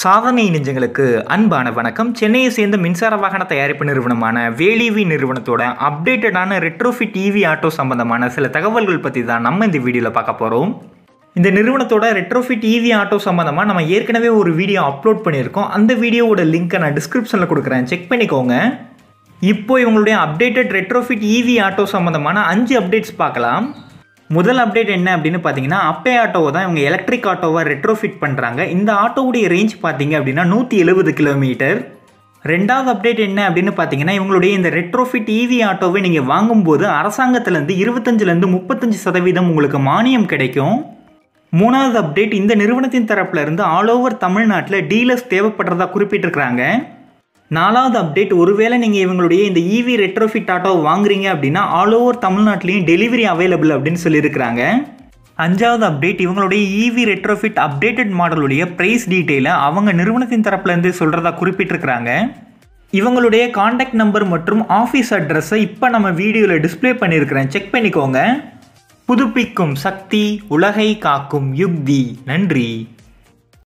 சாதனை நெஞ்சங்களுக்கு அன்பான வணக்கம். சென்னையை சேர்ந்த மின்சார வாகன தயாரிப்பு நிறுவனமான வேலிவி நிறுவனத்தோட அப்டேட்டடான ரெட்ரோஃபிட் டிவி ஆட்டோ சம்பந்தமான சில தகவல்கள் பற்றி தான் நம்ம இந்த வீடியோவில் பார்க்க போகிறோம் இந்த நிறுவனத்தோட ரெட்ரோஃபிட் டிவி ஆட்டோ சம்பந்தமாக நம்ம ஏற்கனவே ஒரு வீடியோ அப்லோட் பண்ணியிருக்கோம். அந்த வீடியோவோட லிங்க்கை நான் டிஸ்கிரிப்ஷனில் கொடுக்குறேன். செக் பண்ணிக்கோங்க. இப்போ இவங்களுடைய அப்டேட்டட் ரெட்ரோஃபிட் இவி ஆட்டோ சம்மந்தமான அஞ்சு அப்டேட்ஸ் பார்க்கலாம். முதல் அப்டேட் என்ன அப்படின்னு பார்த்தீங்கன்னா அப்பே ஆட்டோவை தான் இவங்க எலக்ட்ரிக் ஆட்டோவை ரெட்ரோஃபிட் பண்ணுறாங்க இந்த ஆட்டோவுடைய ரேஞ்ச் பார்த்தீங்க அப்படின்னா நூற்றி எழுபது கிலோமீட்டர் ரெண்டாவது அப்டேட் என்ன அப்படின்னு பார்த்தீங்கன்னா இவங்களுடைய இந்த ரெட்ரோஃபிட் இவி ஆட்டோவை நீங்கள் வாங்கும்போது அரசாங்கத்திலேருந்து இருபத்தஞ்சிலேருந்து முப்பத்தஞ்சு சதவீதம் உங்களுக்கு மானியம் கிடைக்கும். மூணாவது அப்டேட் இந்த நிறுவனத்தின் தரப்புலேருந்து ஆல் ஓவர் தமிழ்நாட்டில் டீலர்ஸ் தேவைப்படுறதா குறிப்பிட்டிருக்கிறாங்க. நாலாவது அப்டேட் ஒருவேளை நீங்கள் இவங்களுடைய இந்த இவி ரெட்ரோஃபிட் ஆட்டோ வாங்குறீங்க அப்படின்னா ஆல் ஓவர் தமிழ்நாட்டிலையும் டெலிவரி அவைலபிள் அப்படின்னு சொல்லியிருக்கிறாங்க. அஞ்சாவது அப்டேட் இவங்களுடைய இவி ரெட்ரோஃபிட் அப்டேட்டட் மாடலுடைய ப்ரைஸ் டீட்டெயிலை அவங்க நிறுவனத்தின் தரப்புலேருந்து சொல்கிறதா குறிப்பிட்டிருக்கிறாங்க. இவங்களுடைய காண்டாக்ட் நம்பர் மற்றும் ஆஃபீஸ் அட்ரஸை இப்போ நம்ம வீடியோவில் டிஸ்ப்ளே பண்ணியிருக்கிறேன். செக் பண்ணிக்கோங்க. புதுப்பிக்கும் சக்தி உலகை காக்கும் யுக்தி. நன்றி.